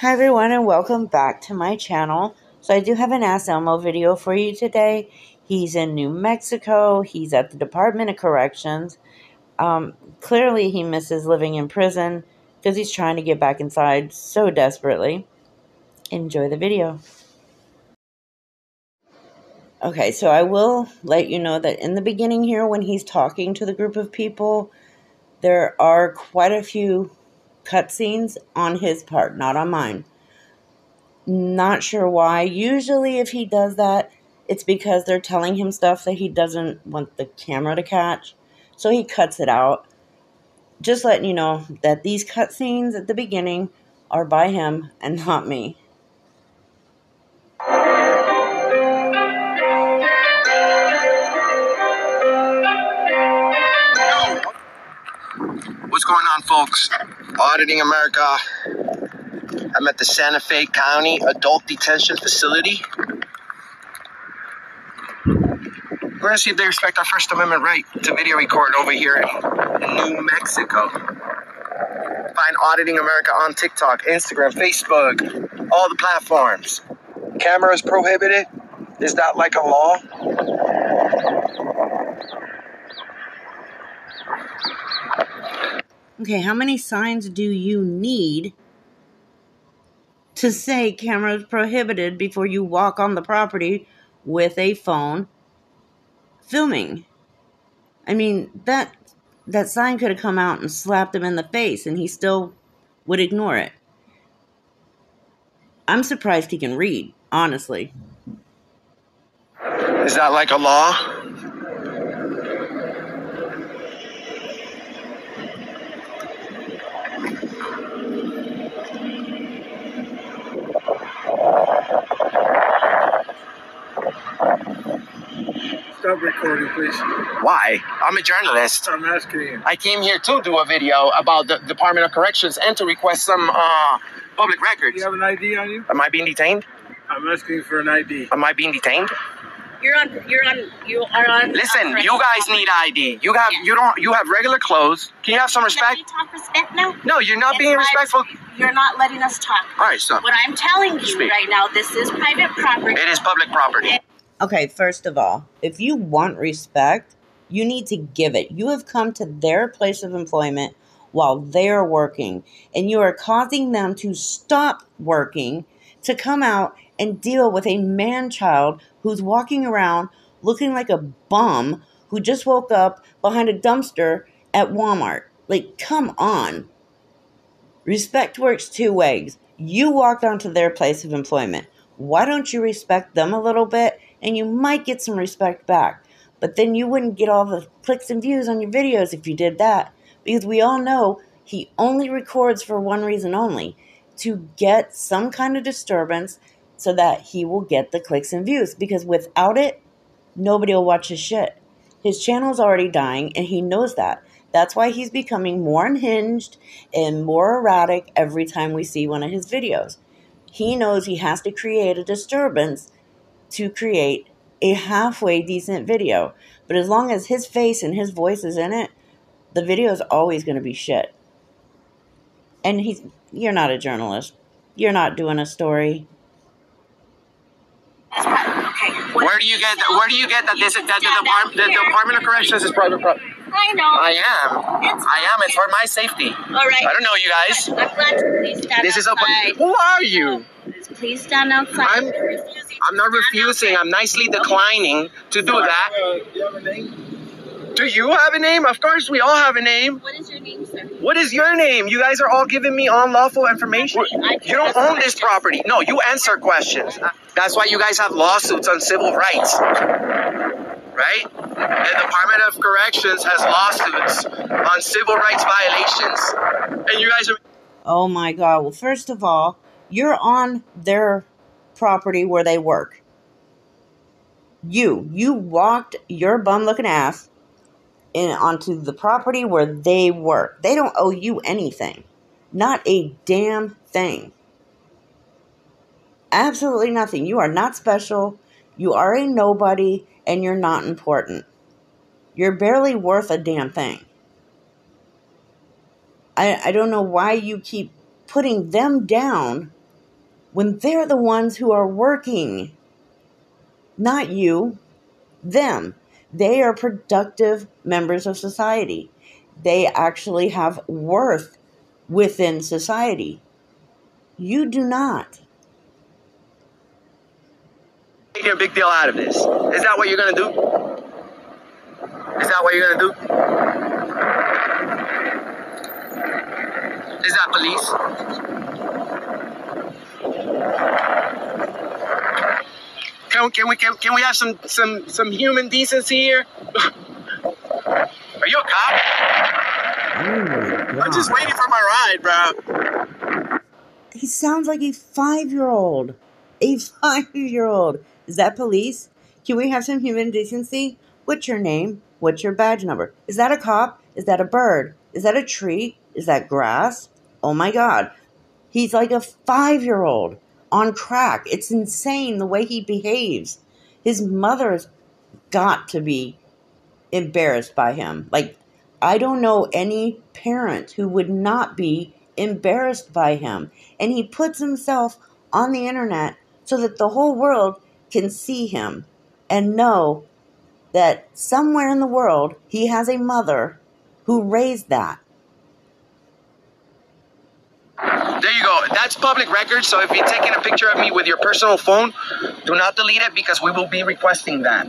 Hi everyone and welcome back to my channel. So I do have an AssElmo video for you today. He's in New Mexico. He's at the Department of Corrections. Um, clearly he misses living in prison because he's trying to get back inside so desperately. Enjoy the video. Okay, so I will let you know that in the beginning here when he's talking to the group of people, there are quite a few cutscenes on his part, not on mine. Not sure why. Usually, if he does that, it's because they're telling him stuff that he doesn't want the camera to catch. So he cuts it out. Just letting you know that these cutscenes at the beginning are by him and not me. What's going on, folks? Auditing America. I'm at the Santa Fe County Adult Detention Facility. We're gonna see if they respect our First Amendment right to video record over here in New Mexico. Find Auditing America on TikTok, Instagram, Facebook, all the platforms. Cameras prohibited. Is that like a law? Okay, how many signs do you need to say cameras prohibited before you walk on the property with a phone filming? I mean, that that sign could have come out and slapped him in the face and he still would ignore it. I'm surprised he can read, honestly. Is that like a law? Stop recording, please. Why? I'm a journalist. I'm asking you. I came here to do a video about the Department of Corrections and to request some uh, public Do records. you have an ID on you? Am I being detained? I'm asking for an ID. Am I being detained? You're on. You're on. You are on. Listen, on you guys need ID. You have you don't you have regular clothes. Can you have some Let respect? me talk respect now. No, you're not It's being respectful. You're not letting us talk. All right, so What I'm telling you Speak. right now, this is private property. it is public property. Okay, first of all, if you want respect, you need to give it. You have come to their place of employment while they're working, and you are causing them to stop working to come out and deal with a man child who's walking around looking like a bum who just woke up behind a dumpster at Walmart. Like, come on. Respect works two ways. You walked onto their place of employment. Why don't you respect them a little bit and you might get some respect back? But then you wouldn't get all the clicks and views on your videos if you did that. Because we all know he only records for one reason only to get some kind of disturbance so that he will get the clicks and views. Because without it, nobody will watch his shit. His channel is already dying and he knows that. That's why he's becoming more unhinged and more erratic every time we see one of his videos. He knows he has to create a disturbance to create a halfway decent video. But as long as his face and his voice is in it, the video is always going to be shit. And he's you're not a journalist. You're not doing a story. Where do you get? Where do you get that this is that the department the Department of Corrections is private property? I know. I am. It's I am. It's for my safety. All right. I don't know you guys. I'm glad you please stand This is a. outside. Who are you? Please stand outside. I'm- I'm not refusing. outside. I'm nicely declining to do that. Do you have a name? Do you have a name? Of course, we all have a name. What is your name, sir? What is your name? You guys are all giving me unlawful information. You don't own this property. No, you answer questions. That's why you guys have lawsuits on civil rights. Right? The Department of Corrections has lawsuits on civil rights violations. And you guys are. Oh my god. Well, first of all, you're on their property where they work. You, you walked your bum looking ass in onto the property where they work. They don't owe you anything. Not a damn thing. Absolutely nothing. You are not special. You are a nobody and you're not important. You're barely worth a damn thing. I, I don't know why you keep putting them down when they're the ones who are working. Not you, them. They are productive members of society. They actually have worth within society. You do not. Making a big deal out of this. Is that what you're gonna do? Is that what you're gonna do? Is that police? Can, can we can, can we have some some some human decency here? Are you a cop? Oh I'm just waiting for my ride, bro. He sounds like a five year old. A five year old. Is that police? Can we have some human decency? What's your name? What's your badge number? Is that a cop? Is that a bird? Is that a tree? Is that grass? Oh my god. He's like a five year old on crack. It's insane the way he behaves. His mother's got to be embarrassed by him. Like, I don't know any parent who would not be embarrassed by him. And he puts himself on the internet so that the whole world can see him and know that somewhere in the world he has a mother who raised that. There you go. That's public record. So if you're taking a picture of me with your personal phone, do not delete it because we will be requesting that.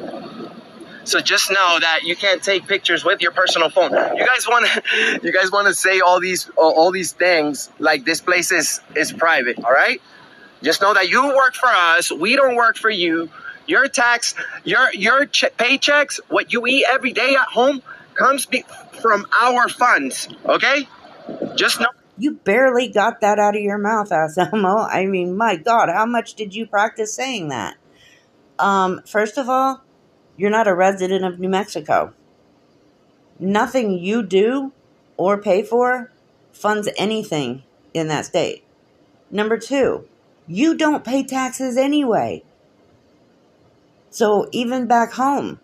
So just know that you can't take pictures with your personal phone. You guys want to, you guys want to say all these, all these things like this place is is private. All right. Just know that you work for us. We don't work for you. Your tax, your your ch- paychecks, what you eat every day at home, comes from our funds. Okay. Just know. You barely got that out of your mouth, Anselmo. I mean, my God, how much did you practice saying that? Um, first of all, you're not a resident of New Mexico. Nothing you do or pay for funds anything in that state. Number two, you don't pay taxes anyway. So even back home,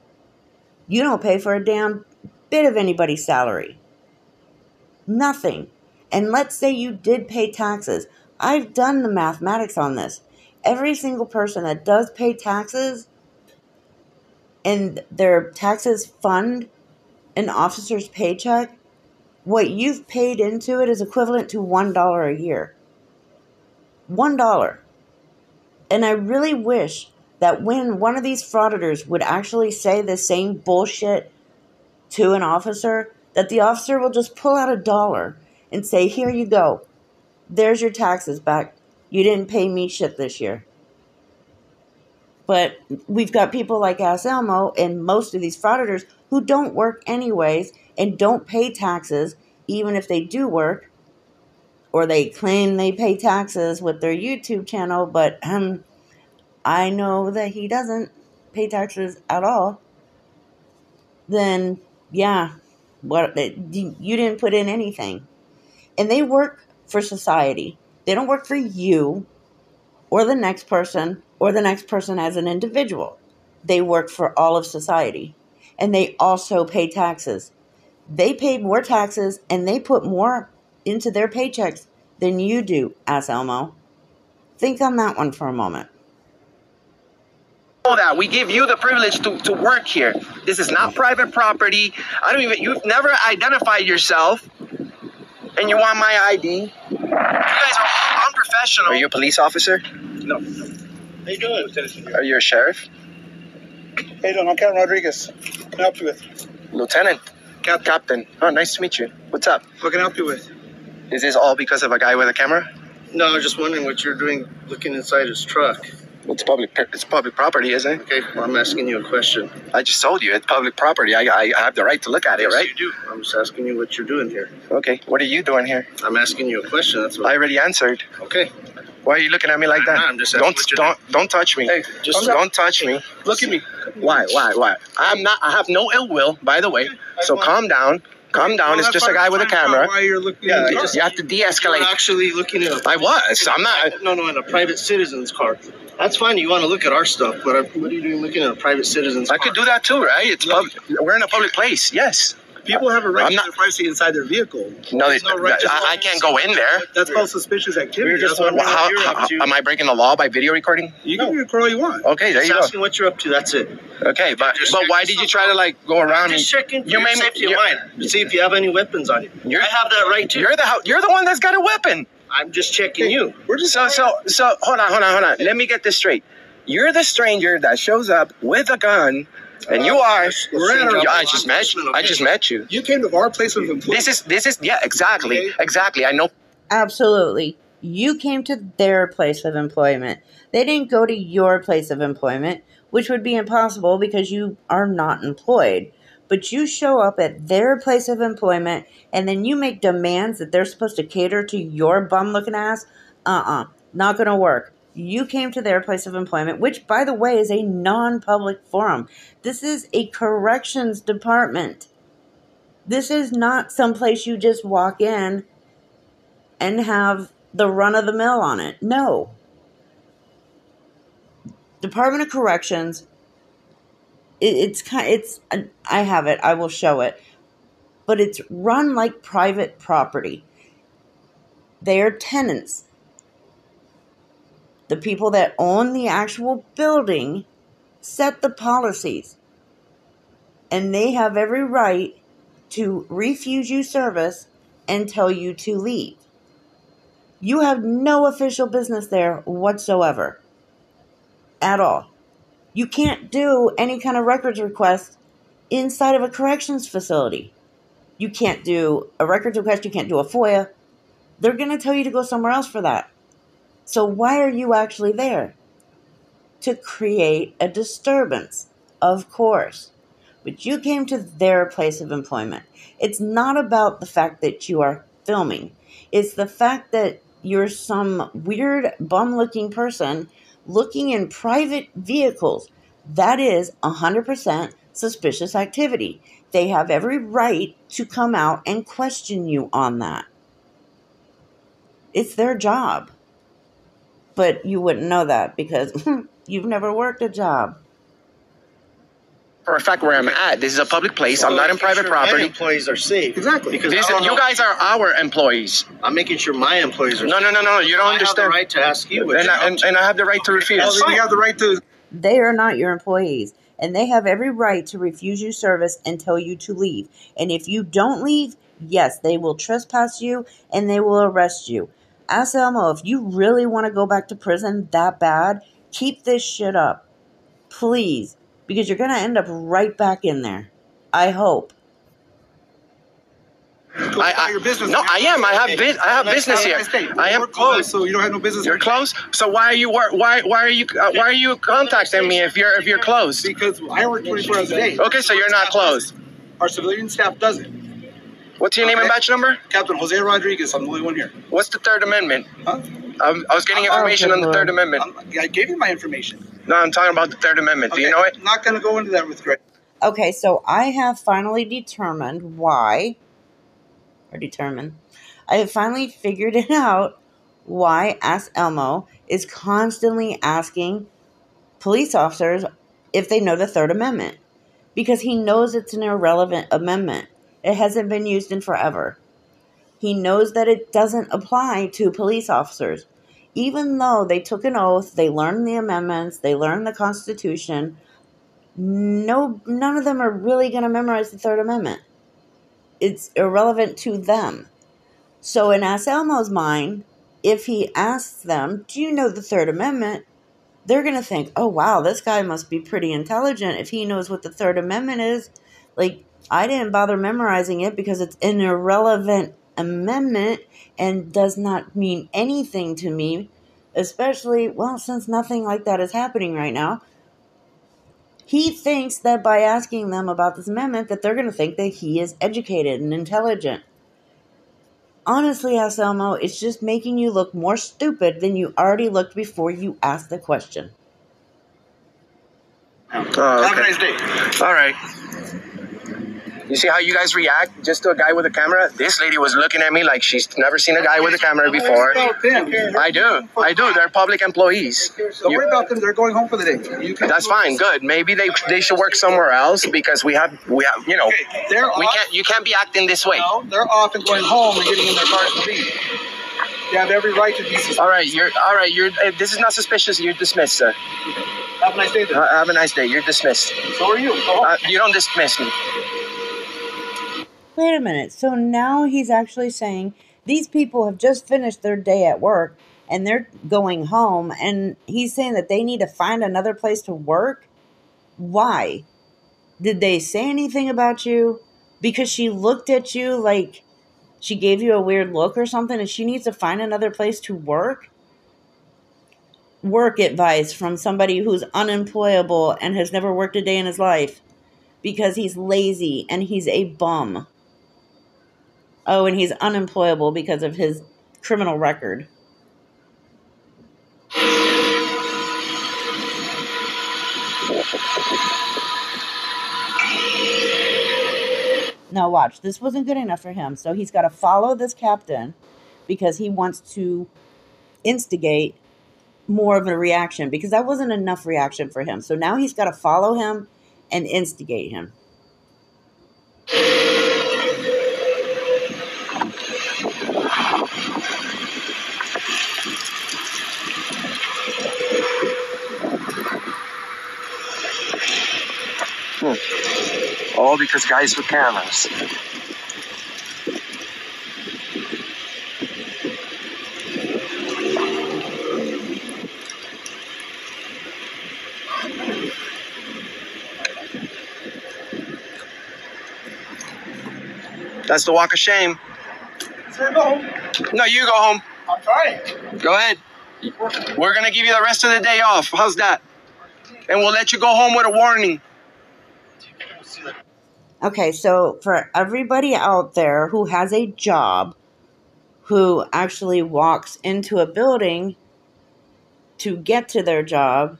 you don't pay for a damn bit of anybody's salary. Nothing. And let's say you did pay taxes. I've done the mathematics on this. Every single person that does pay taxes and their taxes fund an officer's paycheck, what you've paid into it is equivalent to $1 a year. $1. And I really wish that when one of these frauditors would actually say the same bullshit to an officer, that the officer will just pull out a dollar and say, Here you go. There's your taxes back. You didn't pay me shit this year. But we've got people like Anselmo and most of these frauditors who don't work anyways and don't pay taxes, even if they do work, or they claim they pay taxes with their YouTube channel, but um, I know that he doesn't pay taxes at all. Then, yeah, what you you didn't put in anything, and they work for society. They don't work for you, or the next person, or the next person as an individual. They work for all of society, and they also pay taxes. They pay more taxes, and they put more into their paychecks than you do, AssElmo. Think on that one for a moment. that we give you the privilege to, to work here. This is not private property. I don't even. You've never identified yourself, and you want my ID. You guys are unprofessional. Are you a police officer? No. How you doing, Lieutenant? Are you a sheriff? Hey, doing? I'm Captain Rodriguez. What can I help you with? Lieutenant? Cap- Captain. Oh, nice to meet you. What's up? What can I help you with? Is this all because of a guy with a camera? No, I was just wondering what you're doing looking inside his truck. It's public. It's public property, isn't it? Okay, well, I'm asking you a question. I just told you it's public property. I, I have the right to look at it, right? you do. I'm just asking you what you're doing here. Okay. What are you doing here? I'm asking you a question. That's what. I already answered. okay. Why are you looking at me like that? I'm just don't what you're don't don't touch me. Hey, just Just don't touch me. look at me. Why? Why? Why? I'm not. I have no ill will, by the way. So calm down. Calm down. It's just a guy with a camera. Why you're looking Yeah, the just- You have to You're de-escalate. actually looking at a. I was. I'm not. No, no, in a private citizen's car. That's fine. You want to look at our stuff, but what are you doing looking at a private citizen's car? I car? could do that too, right? It's pub- We're in a public place. Yes. People have a right I'm to not- their privacy inside their vehicle. No, There's they- right to- I, I can't go in there. That's called suspicious activity. We're just That's what wondering How, what you're up how- to. am I breaking the law by video recording? You can record all you want. Okay, there Just you go. asking what you're up to. That's it. Okay, but Just but why did you try to like go around? Just and- checking for You your made me- safety of you're- mine to see if you have any weapons on you. You're- I have that right too. You're the you're the one that's got a weapon. I'm just checking you. We're just So so so hold on hold on hold on. Let me get this straight. You're the stranger that shows up with a gun, and you are. We're at our- I just met you. I just met you. you came to our place of employment. This is this is yeah exactly Okay. exactly. I know Absolutely. You came to their place of employment. They didn't go to your place of employment, which would be impossible because you are not employed. But you show up at their place of employment and then you make demands that they're supposed to cater to your bum looking ass. Uh uh Not going to work. You came to their place of employment, which, by the way, is a non public forum. This is a corrections department. This is not some place you just walk in and have the run of the mill on it. No. Department of Corrections. It, it's kind. It's. I have it. I will show it. But it's run like private property. They are tenants. The people that own the actual building set the policies. And they have every right to refuse you service and tell you to leave. You have no official business there whatsoever. At all. You can't do any kind of records request inside of a corrections facility. You can't do a records request, you can't do a FOIA. They're going to tell you to go somewhere else for that. So, why are you actually there? To create a disturbance, of course. But you came to their place of employment. It's not about the fact that you are filming, it's the fact that you're some weird bum looking person looking in private vehicles. That is 100% suspicious activity. They have every right to come out and question you on that. It's their job. But you wouldn't know that because you've never worked a job. for a fact where I'm at. This is a public place. I'm not in private sure My property. employees are safe. Exactly. Because This I is, don't you know- guys are our employees. I'm making sure my employees are No, safe. no, no, no. You don't I have the understand. right to ask you. And I, and, and I have the right to refuse. Well, you have the right to. They are not your employees, and they have every right to refuse you service and tell you to leave. And if you don't leave, yes, they will trespass you and they will arrest you. AssElmo if you really want to go back to prison that bad, keep this shit up. Please, because you're going to end up right back in there. I hope. I- about I- your business. no, I am. I have bus- I have business here. I am We're closed. so you don't have no business. You're here. closed. So why are you why why are you uh, why are you contacting me if you're if you're closed? Because I work 24 hours a day. Okay, so you're not closed. Our civilian staff doesn't. What's your name and batch number? Captain Jose Rodriguez. I'm the only one here. What's the Third Amendment? Huh? Um, I was getting information on the Third Amendment. I'm, I gave you my information. No, I'm talking about the Third Amendment. Do you know it? I'm not going to go into that with Greg. Okay, so I have finally determined why, or determined, I have finally figured it out why AssElmo is constantly asking police officers if they know the Third Amendment. Because he knows it's an irrelevant amendment. It hasn't been used in forever. He knows that it doesn't apply to police officers. Even though they took an oath, they learned the amendments, they learned the Constitution, no none of them are really going to memorize the third amendment it's irrelevant to them so in AssElmo's mind if he asks them do you know the third amendment they're going to think oh wow this guy must be pretty intelligent if he knows what the third amendment is like i didn't bother memorizing it because it's an irrelevant amendment and does not mean anything to me especially well since nothing like that is happening right now he thinks that by asking them about this amendment that they're going to think that he is educated and intelligent honestly AssElmo, it's just making you look more stupid than you already looked before you asked the question Oh, Have a okay. nice day. All right. You see how you guys react just to a guy with a camera? This lady was looking at me like she's never seen a guy with a camera before. I do. I do. They're public employees. Don't worry about them. They're going home for the day. That's fine. Good. Maybe they they should work somewhere else because we have we have you know they're we can't you can't be acting this way. No, they're off and going home and getting in their cars to leave. They have every right to be suspicious. All right, you're all right. You're uh, this is not suspicious. You're dismissed, sir. Have a nice day then. Uh, have a nice day. You're dismissed. So are you. Uh, you don't dismiss me. Wait a minute. So now he's actually saying these people have just finished their day at work and they're going home, and he's saying that they need to find another place to work? Why? Did they say anything about you? Because she looked at you like she gave you a weird look or something and she needs to find another place to work? Work advice from somebody who's unemployable and has never worked a day in his life because he's lazy and he's a bum. Oh, and he's unemployable because of his criminal record. Now, watch. This wasn't good enough for him. So he's got to follow this captain because he wants to instigate more of a reaction because that wasn't enough reaction for him. So now he's got to follow him and instigate him. All because guys with cameras. That's the walk of shame. Sir, go home. No, you go home. I'm trying. Go ahead. We're gonna give you the rest of the day off. How's that? And we'll let you go home with a warning. Okay, so for everybody out there who has a job, who actually walks into a building to get to their job,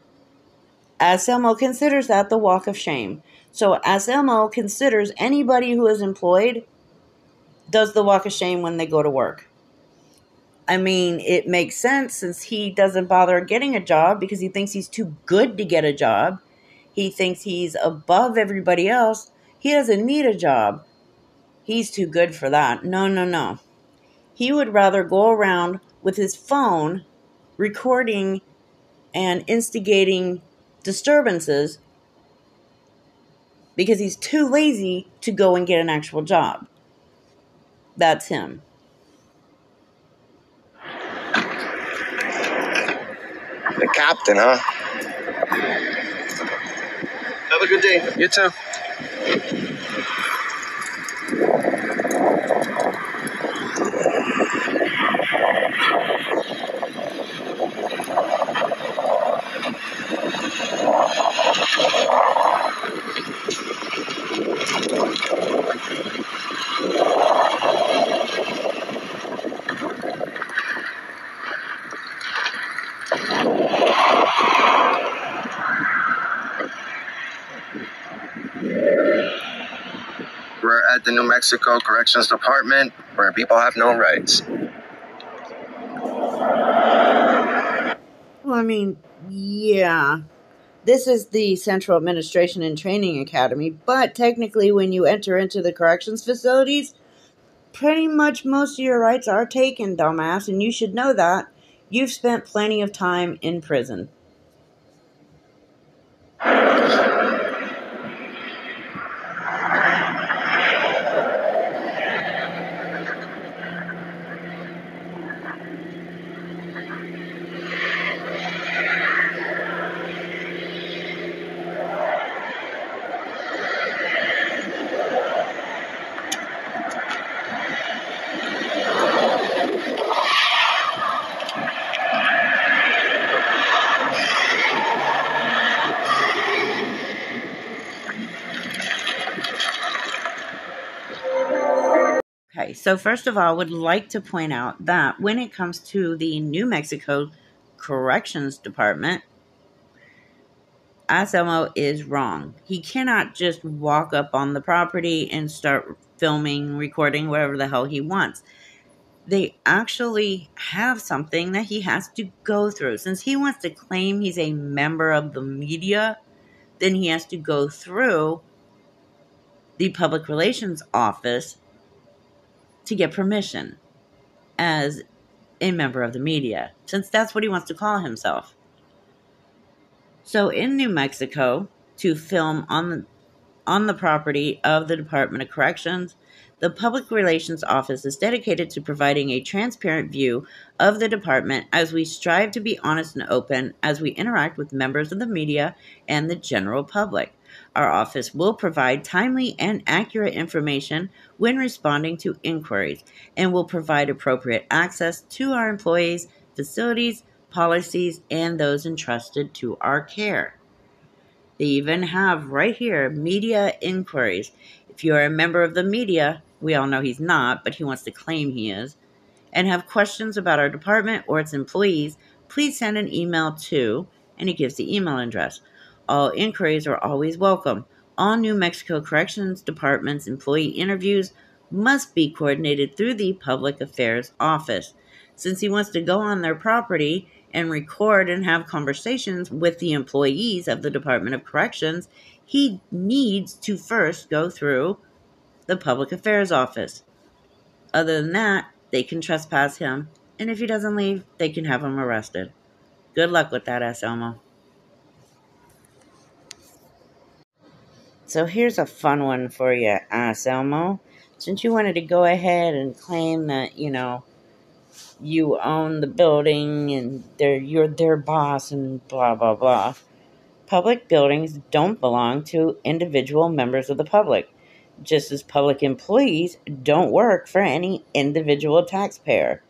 AssElmo considers that the walk of shame. So AssElmo considers anybody who is employed does the walk of shame when they go to work. I mean, it makes sense since he doesn't bother getting a job because he thinks he's too good to get a job. He thinks he's above everybody else. He doesn't need a job. He's too good for that. No, no, no. He would rather go around with his phone recording and instigating disturbances because he's too lazy to go and get an actual job. That's him. The captain, huh? Have a good day. You too. We're at the New Mexico Corrections Department where people have no rights. Well, I mean, yeah. This is the Central Administration and Training Academy, but technically, when you enter into the corrections facilities, pretty much most of your rights are taken, dumbass, and you should know that. You've spent plenty of time in prison. Okay, so first of all, I would like to point out that when it comes to the New Mexico Corrections Department, Anselmo is wrong. He cannot just walk up on the property and start filming, recording, whatever the hell he wants. They actually have something that he has to go through. Since he wants to claim he's a member of the media, then he has to go through the public relations office to get permission as a member of the media, since that's what he wants to call himself. So in New Mexico, to film on the on the property of the Department of Corrections, the Public Relations Office is dedicated to providing a transparent view of the department as we strive to be honest and open as we interact with members of the media and the general public. Our office will provide timely and accurate information when responding to inquiries and will provide appropriate access to our employees, facilities, policies, and those entrusted to our care. They even have right here media inquiries. If you are a member of the media, we all know he's not, but he wants to claim he is, and have questions about our department or its employees, please send an email to, and he gives the email address. All inquiries are always welcome. All New Mexico Corrections Department's employee interviews must be coordinated through the Public Affairs Office. Since he wants to go on their property and record and have conversations with the employees of the Department of Corrections, he needs to first go through the Public Affairs Office. Other than that, they can trespass him, and if he doesn't leave, they can have him arrested. Good luck with that, AssElmo. So here's a fun one for you, uh, AssElmo. Since you wanted to go ahead and claim that, you know, you own the building and they're you're their boss and blah blah blah. Public buildings don't belong to individual members of the public, just as public employees don't work for any individual taxpayer.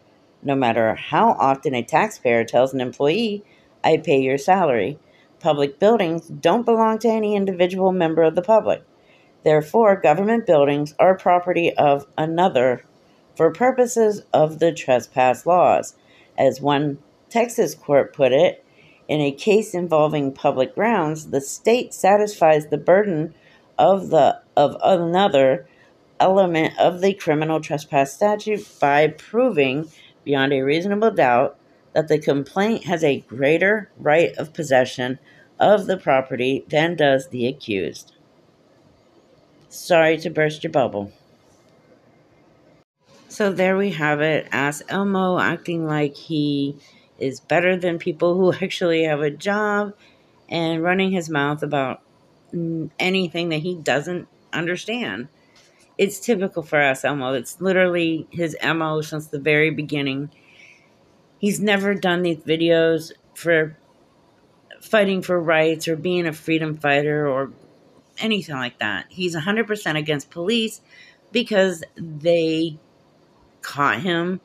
No matter how often a taxpayer tells an employee, I pay your salary, public buildings don't belong to any individual member of the public. Therefore, government buildings are property of another for purposes of the trespass laws. As one Texas court put it, in a case involving public grounds, the state satisfies the burden of the of another element of the criminal trespass statute by proving beyond a reasonable doubt that the complaint has a greater right of possession of the property than does the accused. Sorry to burst your bubble. So there we have it. AssElmo acting like he is better than people who actually have a job and running his mouth about anything that he doesn't understand. It's typical for AssElmo. It's literally his MO since the very beginning. He's never done these videos for fighting for rights or being a freedom fighter or anything like that. He's 100% against police because they caught him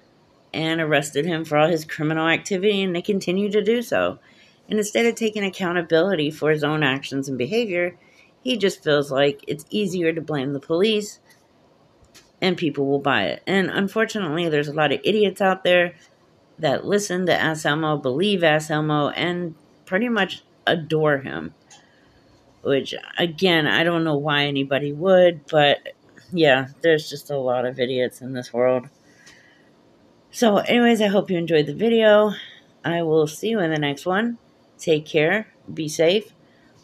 and arrested him for all his criminal activity, and they continue to do so. And instead of taking accountability for his own actions and behavior, he just feels like it's easier to blame the police and people will buy it. And unfortunately, there's a lot of idiots out there that listen to Anselmo, believe Anselmo, and pretty much adore him. Which, again, I don't know why anybody would, but yeah, there's just a lot of idiots in this world. So, anyways, I hope you enjoyed the video. I will see you in the next one. Take care. Be safe.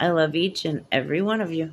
I love each and every one of you.